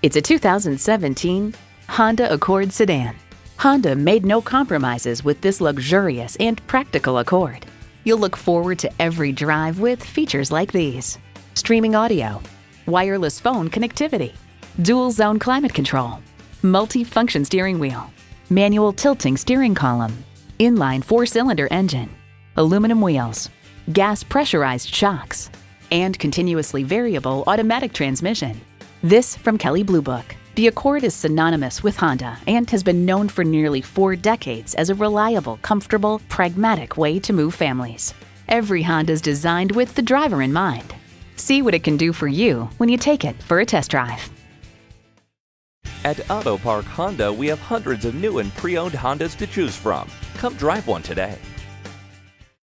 It's a 2017 Honda Accord sedan. Honda made no compromises with this luxurious and practical Accord. You'll look forward to every drive with features like these. Streaming audio, wireless phone connectivity, dual zone climate control, multi-function steering wheel, manual tilting steering column, inline four-cylinder engine, aluminum wheels, gas pressurized shocks, and continuously variable automatic transmission. This from Kelley Blue Book. The Accord is synonymous with Honda and has been known for nearly four decades as a reliable, comfortable, pragmatic way to move families. Every Honda is designed with the driver in mind. See what it can do for you when you take it for a test drive. At Auto Park Honda, we have hundreds of new and pre owned Hondas to choose from. Come drive one today.